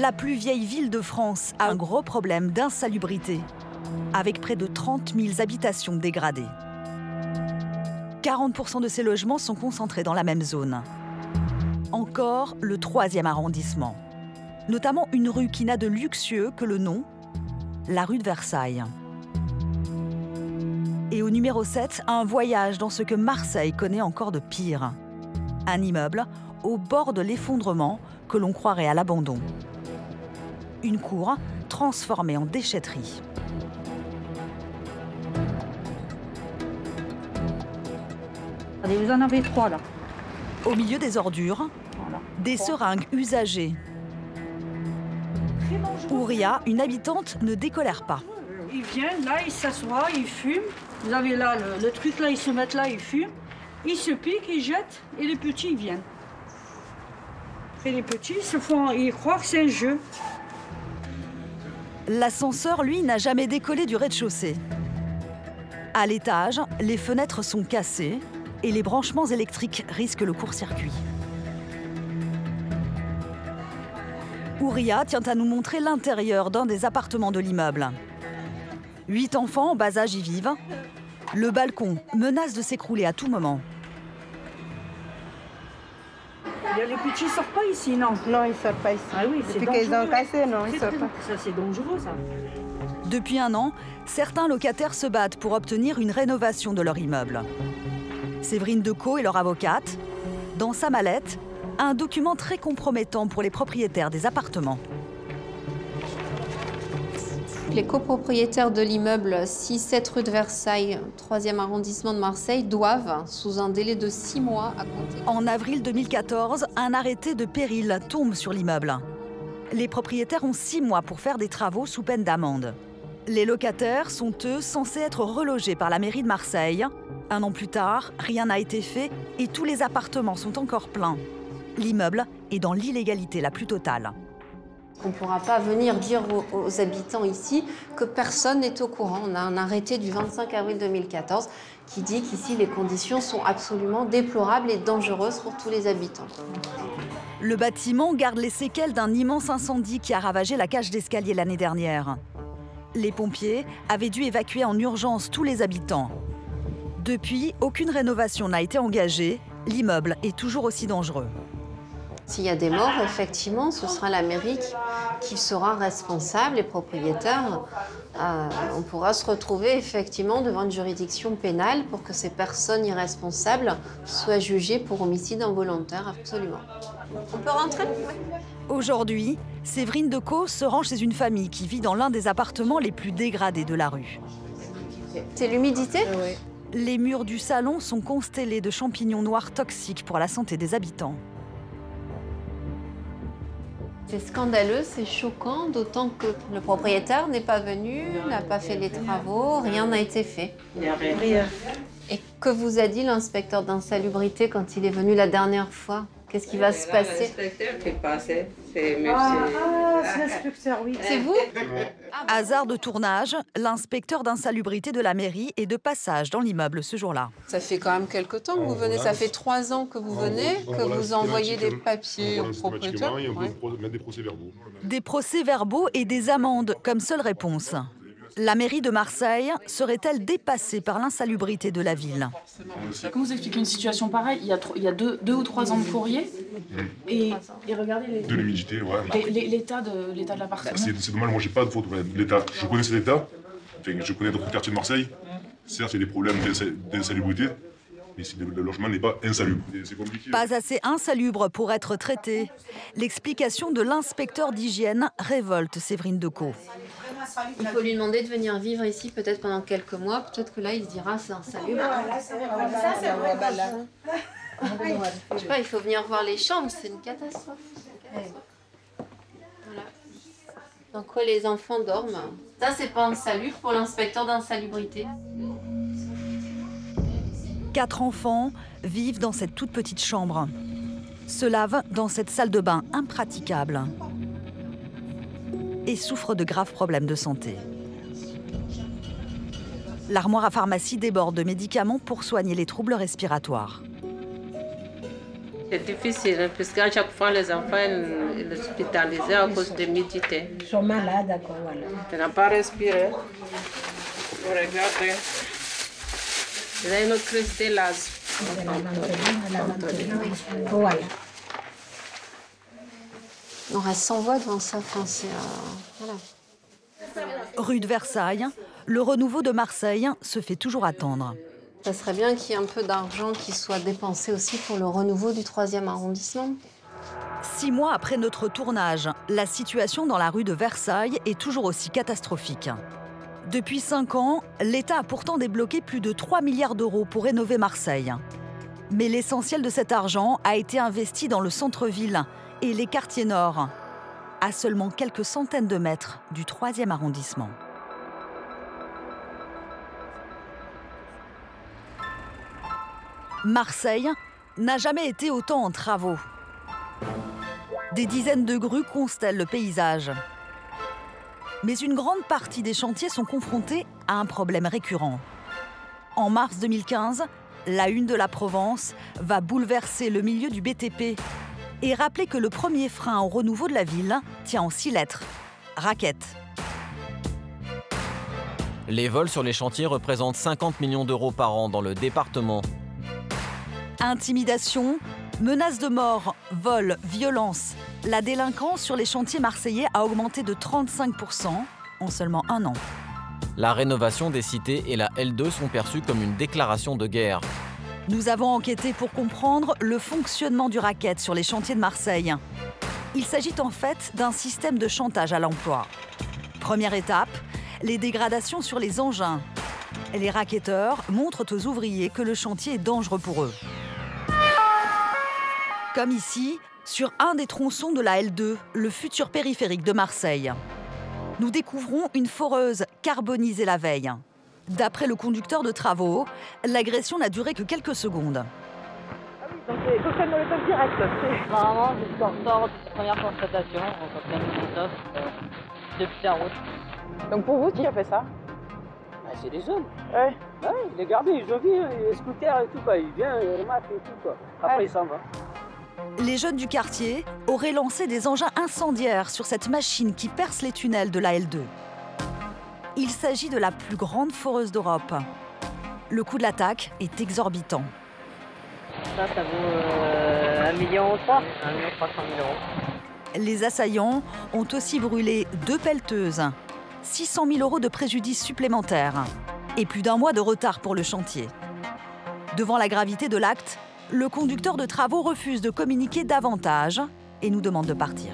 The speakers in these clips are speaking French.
La plus vieille ville de France a un gros problème d'insalubrité, avec près de 30 000 habitations dégradées. 40% de ces logements sont concentrés dans la même zone. Encore le troisième arrondissement. Notamment une rue qui n'a de luxueux que le nom, la rue de Versailles. Et au numéro 7, un voyage dans ce que Marseille connaît encore de pire. Un immeuble au bord de l'effondrement que l'on croirait à l'abandon. Une cour transformée en déchetterie. Vous en avez trois là. Au milieu des ordures, Voilà. des seringues usagées. Ouria, une habitante, ne décolère pas. Il vient, là, il s'assoit, il fume. Vous avez là le, le truc, là, ils se mettent là, ils fument. Ils se piquent, ils jettent, et les petits, ils viennent. Et les petits, ils se font, ils croient que c'est un jeu. L'ascenseur, lui, n'a jamais décollé du rez-de-chaussée. À l'étage, les fenêtres sont cassées et les branchements électriques risquent le court-circuit. Ouria tient à nous montrer l'intérieur d'un des appartements de l'immeuble. Huit enfants en bas âge y vivent. Le balcon menace de s'écrouler à tout moment. Il y a les petits, ils sortent pas ici, non Non, ils sortent pas ici. Ah oui, c'est Depuis qu'ils ont dangereux. cassé, non, ils sortent pas. Ça, c'est dangereux, ça. Depuis un an, certains locataires se battent pour obtenir une rénovation de leur immeuble. Séverine Decaux est leur avocate. Dans sa mallette, un document très compromettant pour les propriétaires des appartements. Les copropriétaires de l'immeuble 6-7 rue de Versailles, 3e arrondissement de Marseille, doivent, sous un délai de 6 mois à compter. En avril 2014, un arrêté de péril tombe sur l'immeuble. Les propriétaires ont six mois pour faire des travaux sous peine d'amende. Les locataires sont, eux, censés être relogés par la mairie de Marseille. Un an plus tard, rien n'a été fait et tous les appartements sont encore pleins. L'immeuble est dans l'illégalité la plus totale. On ne pourra pas venir dire aux, aux habitants ici que personne n'est au courant. On a un arrêté du 25 avril 2014 qui dit qu'ici les conditions sont absolument déplorables et dangereuses pour tous les habitants. Le bâtiment garde les séquelles d'un immense incendie qui a ravagé la cage d'escalier l'année dernière. Les pompiers avaient dû évacuer en urgence tous les habitants. Depuis, aucune rénovation n'a été engagée. L'immeuble est toujours aussi dangereux. S'il y a des morts, effectivement, ce sera la mairie qui, qui sera responsable, les propriétaires. Euh, on pourra se retrouver effectivement devant une juridiction pénale pour que ces personnes irresponsables soient jugées pour homicide involontaire, absolument. On peut rentrer? Aujourd'hui, Séverine Decaux se rend chez une famille qui vit dans l'un des appartements les plus dégradés de la rue. C'est l'humidité? Les murs du salon sont constellés de champignons noirs toxiques pour la santé des habitants. C'est scandaleux, c'est choquant, d'autant que le propriétaire n'est pas venu, n'a pas fait les travaux, rien n'a été fait. Rien. Et que vous a dit l'inspecteur d'insalubrité quand il est venu la dernière fois? Qu'est-ce qui va se passer? L'inspecteur qui est passé, c'est monsieur. C'est l'inspecteur, oui. C'est vous Hasard de tournage, l'inspecteur d'insalubrité de la mairie est de passage dans l'immeuble ce jour-là. Ça fait quand même quelque temps que vous venez, ça fait trois ans que vous venez, que vous envoyez des papiers au propriétaire. Des procès-verbaux et des amendes comme seule réponse. La mairie de Marseille serait-elle dépassée par l'insalubrité de la ville Comment vous expliquez une situation pareille Il y a, tro- il y a deux, deux ou trois ans de courrier et, et regardez les- De l'humidité, ouais. l'état de l'état de l'appartement. C'est c'est dommage, moi j'ai pas de photo de l'état. Je connais cet état, enfin, je connais d'autres quartiers de Marseille. Certes, il y a des problèmes d'insa- d'insalubrité, mais si le le logement n'est pas insalubre, c'est compliqué. Pas assez insalubre pour être traité. L'explication de l'inspecteur d'hygiène révolte Séverine Decaux. Il faut lui demander de venir vivre ici peut-être pendant quelques mois, peut-être que là il se dira c'est insalubre. Je sais pas, il faut venir voir les chambres, c'est une catastrophe. Voilà. Dans quoi les enfants dorment. Ça c'est pas insalubre pour l'inspecteur d'insalubrité. Quatre enfants vivent dans cette toute petite chambre. Se lavent dans cette salle de bain impraticable. Et souffrent de graves problèmes de santé. L'armoire à pharmacie déborde de médicaments pour soigner les troubles respiratoires. C'est difficile, parce qu'à chaque fois, les enfants, sont hospitalisés à cause de l'humidité. Ils sont malades, d'accord, voilà. Tu n'as pas respiré. Vous regardez. De. Voilà. On reste sans voix devant ça. Enfin, c'est, euh, voilà. Rue de Versailles, le renouveau de Marseille se fait toujours attendre. Ça serait bien qu'il y ait un peu d'argent qui soit dépensé aussi pour le renouveau du 3e arrondissement. Six mois après notre tournage, la situation dans la rue de Versailles est toujours aussi catastrophique. Depuis cinq ans, l'État a pourtant débloqué plus de 3 milliards d'euros pour rénover Marseille. Mais l'essentiel de cet argent a été investi dans le centre-ville et les quartiers nord, à seulement quelques centaines de mètres du 3e arrondissement. Marseille n'a jamais été autant en travaux. Des dizaines de grues constellent le paysage. Mais une grande partie des chantiers sont confrontés à un problème récurrent. En mars 2015, la une de la Provence va bouleverser le milieu du BTP et rappeler que le premier frein au renouveau de la ville tient en six lettres raquette. Les vols sur les chantiers représentent 50 millions d'euros par an dans le département. Intimidation, menaces de mort, vol, violence. La délinquance sur les chantiers marseillais a augmenté de 35% en seulement un an. La rénovation des cités et la L2 sont perçues comme une déclaration de guerre. Nous avons enquêté pour comprendre le fonctionnement du racket sur les chantiers de Marseille. Il s'agit en fait d'un système de chantage à l'emploi. Première étape, les dégradations sur les engins. Les racketteurs montrent aux ouvriers que le chantier est dangereux pour eux. Comme ici, sur un des tronçons de la L2, le futur périphérique de Marseille. Nous découvrons une foreuse carbonisée la veille. D'après le conducteur de travaux, l'agression n'a duré que quelques secondes. Normalement, c'est ce qu'on ressort de la première constatation, quand il y a une Molotov, euh, depuis la route. Donc pour vous, qui a fait ça? Bah, c'est des hommes. Ouais. Ouais, il les gardé, ils ont vu, les scooters et tout, quoi. Il vient, il remarque et tout, quoi. Après, Ouais. il s'en va. Les jeunes du quartier auraient lancé des engins incendiaires sur cette machine qui perce les tunnels de la L2. Il s'agit de la plus grande foreuse d'Europe. Le coût de l'attaque est exorbitant. Ça, ça vaut euh, 1 million 3 1 million 300 000 euros. Les assaillants ont aussi brûlé deux pelleteuses, 600 000 euros de préjudice supplémentaires et plus d'un mois de retard pour le chantier. Devant la gravité de l'acte, le conducteur de travaux refuse de communiquer davantage et nous demande de partir.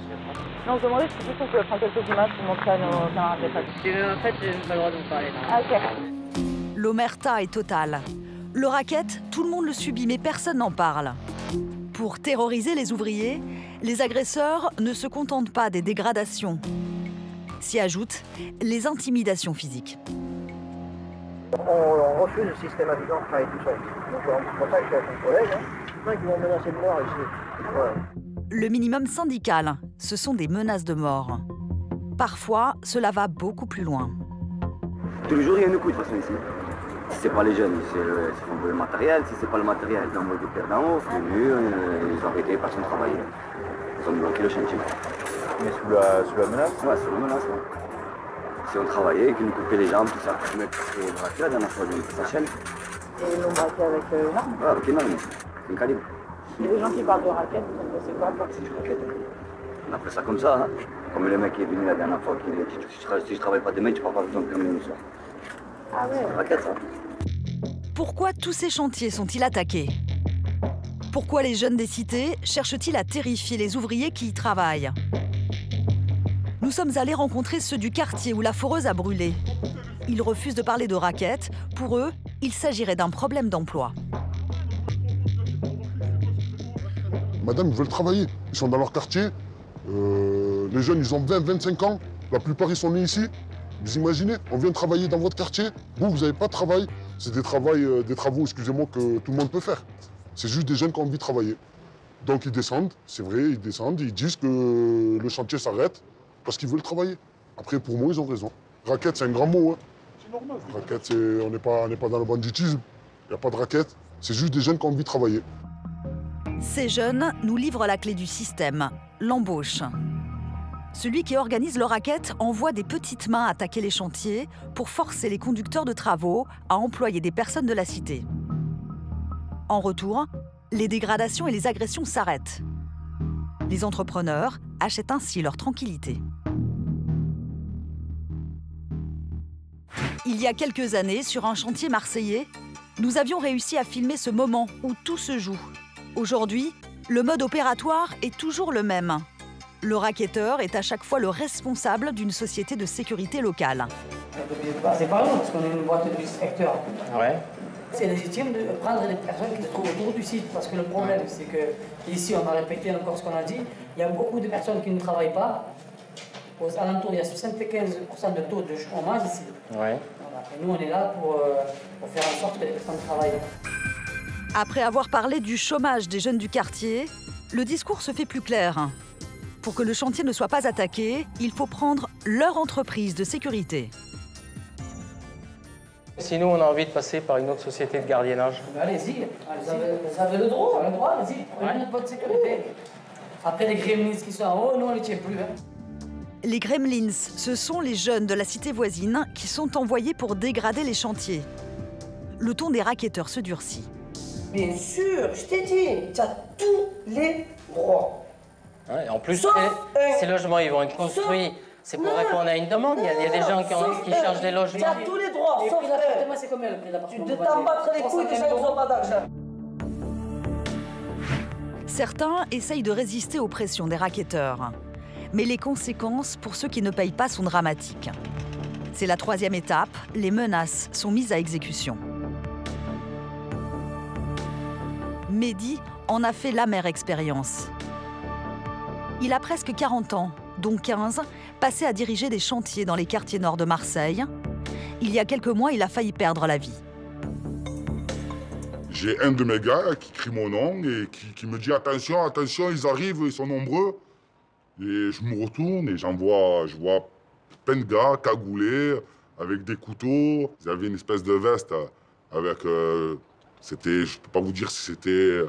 Non, on se demandait si juste on pouvait prendre quelques images pour montrer à nos camarades. En fait, j'ai pas le droit de vous parler. Ah, ok. L'omerta est totale. Le racket, tout le monde le subit, mais personne n'en parle. Pour terroriser les ouvriers, les agresseurs ne se contentent pas des dégradations. S'y ajoutent les intimidations physiques. On, refuse systématiquement de travailler tout seul. Donc c'est pour ça que je suis avec mon collègue. Hein. Il y en a qui vont menacer de mort ici. Le minimum syndical, ce sont des menaces de mort. Parfois, cela va beaucoup plus loin. Tous les jours, il y a une coup de toute façon ici. Si c'est pas les jeunes, c'est le, le matériel. Si c'est pas le matériel, ils envoient des pierres d'en haut, les murs, euh, ils ont arrêté, personne ne travaille. Ils ont bloqué le chantier. Mais sous la, sous la menace? Ouais, c'est la menace. Ouais. Si on travaillait, qu'ils nous coupaient les jambes, tout ça. Le mec qui s'est braqué la dernière fois, il sa chaîne. Et ils l'ont braqué avec euh, une arme. Ouais, avec une arme. C'est une calibre. Il y a des gens qui parlent de raquettes, vous en pensez quoi C'est une raquette. On appelle ça comme ça. Hein. Comme le mec qui est venu la dernière fois, qui dit si, je travaille pas demain, tu peux pas besoin de comme une soir. Ah ouais C'est une raquette, ça. Pourquoi tous ces chantiers sont-ils attaqués? Pourquoi les jeunes des cités cherchent-ils à terrifier les ouvriers qui y travaillent? Nous sommes allés rencontrer ceux du quartier où la foreuse a brûlé. Ils refusent de parler de raquettes. Pour eux, il s'agirait d'un problème d'emploi. Madame, ils veulent travailler. Ils sont dans leur quartier. Euh, les jeunes, ils ont 20, 25 ans. La plupart, ils sont nés ici. Vous imaginez On vient travailler dans votre quartier. Vous, vous n'avez pas de travail. C'est des, euh, des travaux, excusez-moi, que tout le monde peut faire. C'est juste des jeunes qui ont envie de travailler. Donc ils descendent, c'est vrai, ils descendent, ils disent que le chantier s'arrête parce qu'ils veulent travailler. Après, pour moi, ils ont raison. Raquette, c'est un grand mot. Hein. C'est normal. Raquette, c'est- on n'est pas, on n'est pas dans le banditisme. Il n'y a pas de raquette. C'est juste des jeunes qui ont envie de travailler. Ces jeunes nous livrent la clé du système, l'embauche. Celui qui organise le racket envoie des petites mains attaquer les chantiers pour forcer les conducteurs de travaux à employer des personnes de la cité. En retour, les dégradations et les agressions s'arrêtent. Les entrepreneurs achètent ainsi leur tranquillité. Il y a quelques années, sur un chantier marseillais, nous avions réussi à filmer ce moment où tout se joue. Aujourd'hui, le mode opératoire est toujours le même. Le racketteur est à chaque fois le responsable d'une société de sécurité locale. C'est pas nous, parce qu'on est une boîte de secteur. Ouais. C'est légitime de prendre les personnes qui se trouvent autour du site, parce que le problème, c'est que ici, on a répété encore ce qu'on a dit, il y a beaucoup de personnes qui ne travaillent pas. Aux alentours, il y a 75% de taux de chômage ici. Ouais. Et nous, on est là pour, euh, pour faire en sorte que les personnes travaillent. Après avoir parlé du chômage des jeunes du quartier, le discours se fait plus clair. Pour que le chantier ne soit pas attaqué, il faut prendre leur entreprise de sécurité. Si nous, on a envie de passer par une autre société de gardiennage, Mais Allez-y, vous avez, vous avez le droit, vous avez le droit, allez-y, prenez votre sécurité. Après les gremlins qui sont en haut, nous, on ne les tient plus. hein. Les Gremlins, ce sont les jeunes de la cité voisine qui sont envoyés pour dégrader les chantiers. Le ton des racketteurs se durcit. Bien sûr, je t'ai dit, tu as tous les droits. Ouais, en plus, Sauf ces, logements, ils vont être construits. C'est pour Non. répondre à une demande. Il y a, il y a des gens qui, ont- qui un. cherchent des Tu logements. as tous les droits, sauf l'appartement, c'est combien le prix de l'appartement Tu de t'en battre les couilles, déjà, ils n'ont pas d'argent. Certains essayent de résister aux pressions des racketteurs. Mais les conséquences pour ceux qui ne payent pas sont dramatiques. C'est la troisième étape, les menaces sont mises à exécution. Mehdi en a fait l'amère expérience. Il a presque 40 ans, dont 15, passés à diriger des chantiers dans les quartiers nord de Marseille. Il y a quelques mois, il a failli perdre la vie. J'ai un de mes gars qui crie mon nom et qui, qui me dit attention, attention, ils arrivent, ils sont nombreux. Et je me retourne et j'en vois, je vois plein de gars cagoulés avec des couteaux. Ils avaient une espèce de veste avec, euh, c'était, je peux pas vous dire si c'était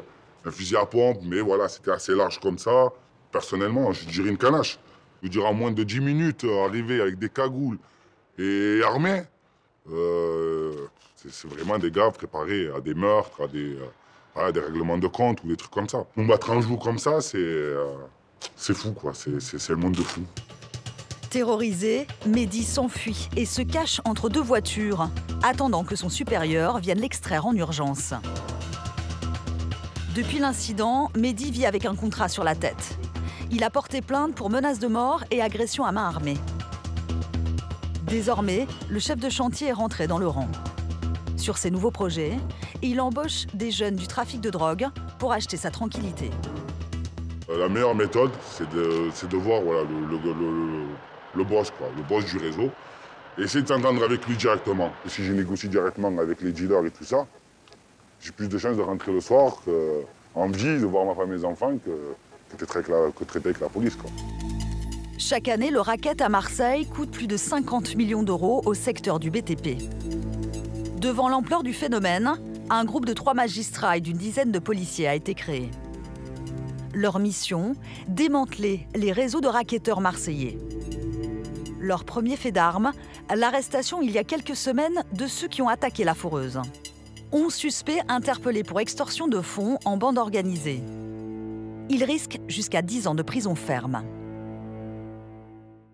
un fusil à pompe, mais voilà, c'était assez large comme ça. Personnellement, je dirais une canache. Je dire en moins de 10 minutes, euh, arriver avec des cagoules et armés. euh, c'est vraiment des gars préparés à des meurtres, à des, euh, règlements de compte ou des trucs comme ça. Nous battre un jour comme ça, c'est c'est fou, c'est le monde de fou. Terrorisé, Mehdi s'enfuit et se cache entre deux voitures, attendant que son supérieur vienne l'extraire en urgence. Depuis l'incident, Mehdi vit avec un contrat sur la tête. Il a porté plainte pour menace de mort et agression à main armée. Désormais, le chef de chantier est rentré dans le rang. Sur ses nouveaux projets, il embauche des jeunes du trafic de drogue pour acheter sa tranquillité. Euh, La meilleure méthode, c'est de, voir voilà, le, boss, quoi, le boss du réseau, et essayer de s'entendre avec lui directement. Si je négocie directement avec les dealers et tout ça, j'ai plus de chances de rentrer le soir que, vie, de voir ma femme et mes enfants que, que d'être avec la- que de traiter avec la police. Chaque année, le racket à Marseille coûte plus de 50 millions d'euros au secteur du BTP. Devant l'ampleur du phénomène, un groupe de trois magistrats et d'une dizaine de policiers a été créé. Leur mission démanteler les réseaux de racketteurs marseillais. Leur premier fait d'armes, l'arrestation il y a quelques semaines de ceux qui ont attaqué la foreuse. 11 suspects interpellés pour extorsion de fonds en bande organisée. Ils risquent jusqu'à 10 ans de prison ferme.